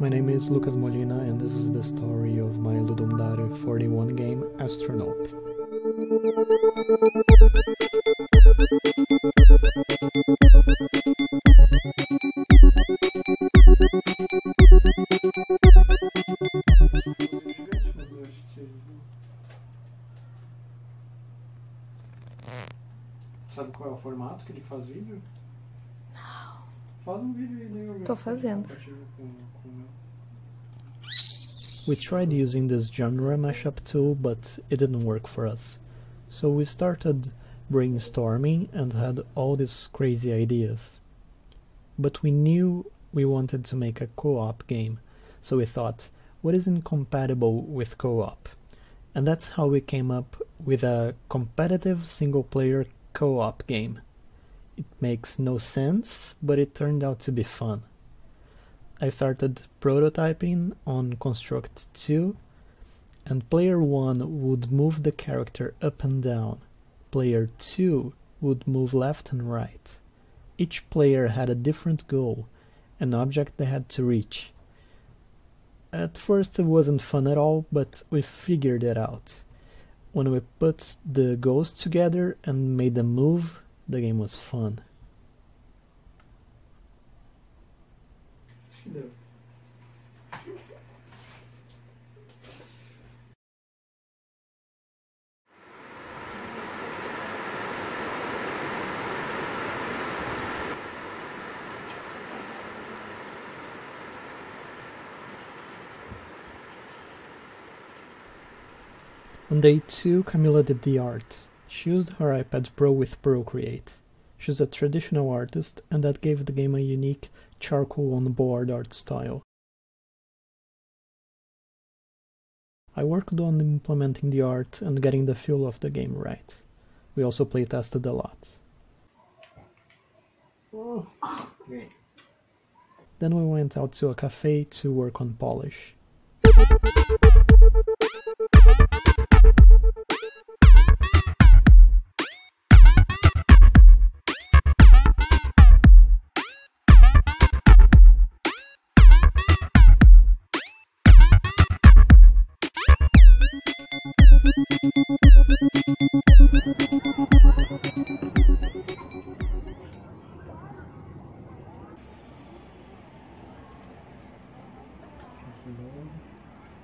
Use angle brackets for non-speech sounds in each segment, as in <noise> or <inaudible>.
My name is Lucas Molina, and this is the story of my Ludum Dare 41 game, Astronope. Sabe qual é o formato que ele faz vídeo? Não. Faz um vídeo aí, daí eu Tô fazendo. We tried using this genre mashup tool, but it didn't work for us. So we started brainstorming and had all these crazy ideas. But we knew we wanted to make a co-op game, so we thought, what is incompatible with co-op? And that's how we came up with a competitive single-player co-op game. It makes no sense, but it turned out to be fun. I started prototyping on Construct 2, and player 1 would move the character up and down. Player 2 would move left and right. Each player had a different goal, an object they had to reach. At first it wasn't fun at all, but we figured it out. When we put the goals together and made them move, the game was fun. On day 2, Camila did the art. She used her iPad Pro with Procreate. She's a traditional artist, and that gave the game a unique charcoal on board art style. I worked on implementing the art and getting the feel of the game right. We also playtested a lot. Oh, then we went out to a cafe to work on polish.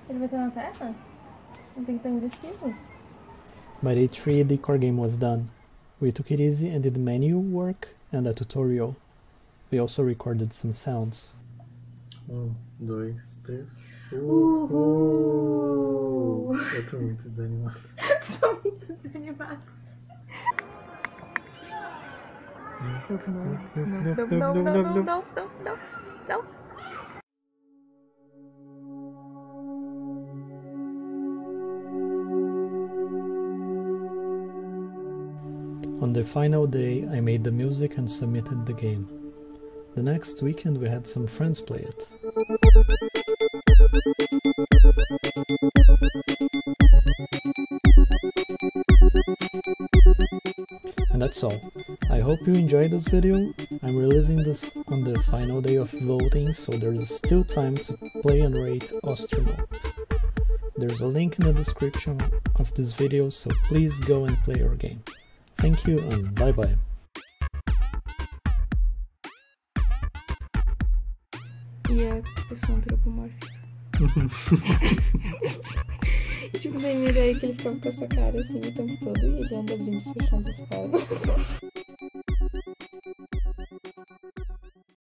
Ele vai ter uma tela? Não tem que estar indeciso? By day 3, the core game was done. We took it easy and did manual work and a tutorial. We also recorded some sounds. Um, dois, três. Uhul! Eu tô muito desanimado. Tô muito desanimado. Não, não, não, não, não, não, não, não, não, não. On the final day, I made the music and submitted the game. The next weekend, we had some friends play it. And that's all. I hope you enjoyed this video. I'm releasing this on the final day of voting, so there's still time to play and rate Astronope. There's a link in the description of this video, so please go and play your game. Thank you and bye bye. E a pessoa antropomórfica. E <laughs> tipo, daí aí que ele ficava com essa cara assim o tempo todo e ele anda abrindo e fechando as portas.